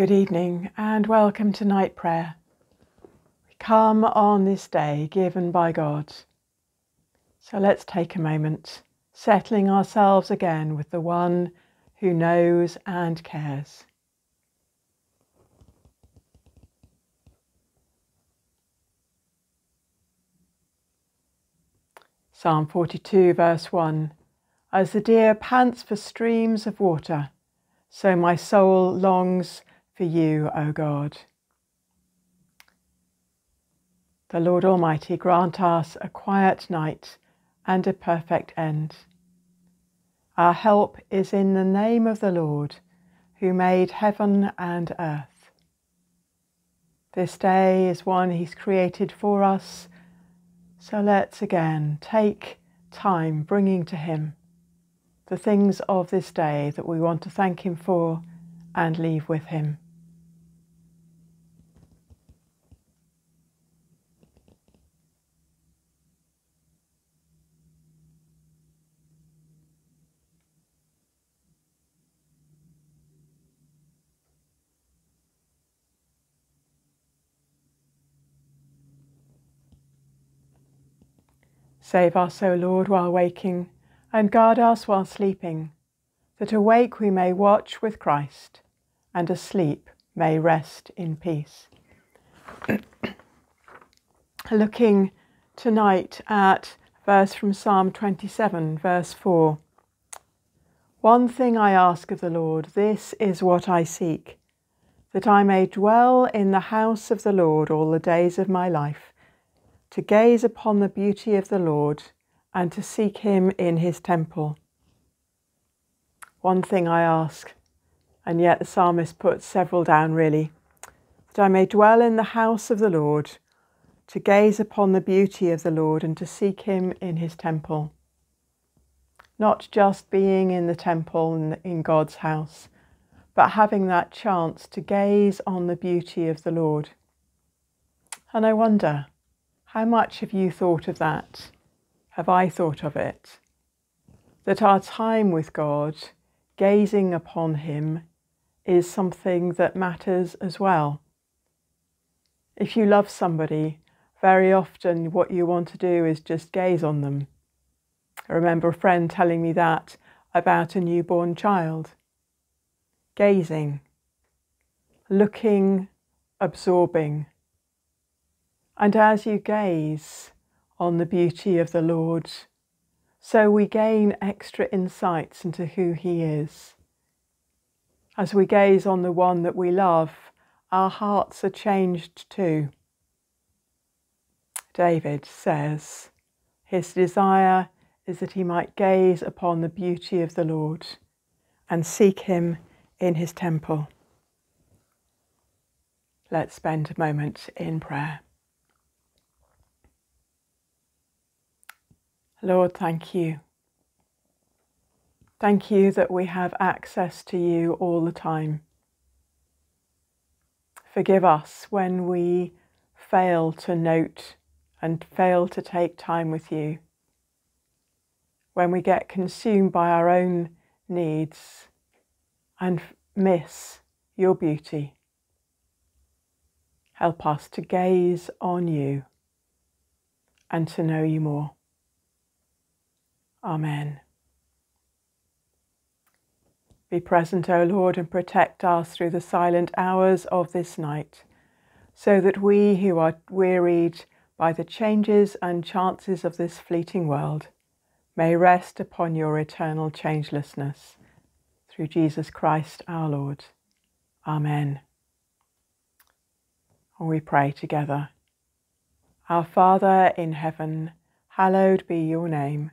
Good evening and welcome to night prayer. We come on this day given by God. So let's take a moment, settling ourselves again with the one who knows and cares. Psalm 42, verse 1 As the deer pants for streams of water, so my soul longs for you, O God. The Lord Almighty grant us a quiet night and a perfect end. Our help is in the name of the Lord, who made heaven and earth. This day is one He's created for us so let's again take time bringing to Him the things of this day that we want to thank Him for and leave with Him. Save us, O Lord, while waking, and guard us while sleeping, that awake we may watch with Christ, and asleep may rest in peace. Looking tonight at verse from Psalm 27, verse 4. One thing I ask of the Lord, this is what I seek, that I may dwell in the house of the Lord all the days of my life to gaze upon the beauty of the Lord and to seek him in his temple. One thing I ask, and yet the psalmist puts several down really, that I may dwell in the house of the Lord, to gaze upon the beauty of the Lord and to seek him in his temple. Not just being in the temple and in God's house, but having that chance to gaze on the beauty of the Lord. And I wonder, how much have you thought of that? Have I thought of it? That our time with God, gazing upon Him, is something that matters as well. If you love somebody, very often what you want to do is just gaze on them. I remember a friend telling me that about a newborn child. Gazing, looking, absorbing, and as you gaze on the beauty of the Lord, so we gain extra insights into who He is. As we gaze on the one that we love, our hearts are changed too. David says his desire is that he might gaze upon the beauty of the Lord and seek Him in His temple. Let's spend a moment in prayer. Lord, thank you. Thank you that we have access to you all the time. Forgive us when we fail to note and fail to take time with you. When we get consumed by our own needs and miss your beauty. Help us to gaze on you and to know you more. Amen. Be present, O Lord, and protect us through the silent hours of this night, so that we who are wearied by the changes and chances of this fleeting world may rest upon your eternal changelessness. Through Jesus Christ our Lord. Amen. And we pray together. Our Father in heaven, hallowed be your name.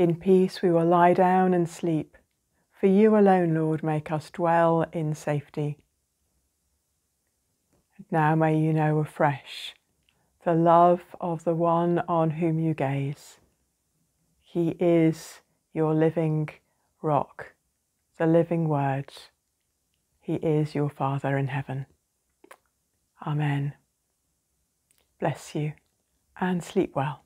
In peace we will lie down and sleep, for you alone, Lord, make us dwell in safety. Now may you know afresh the love of the one on whom you gaze. He is your living rock, the living word. He is your Father in heaven. Amen. Bless you and sleep well.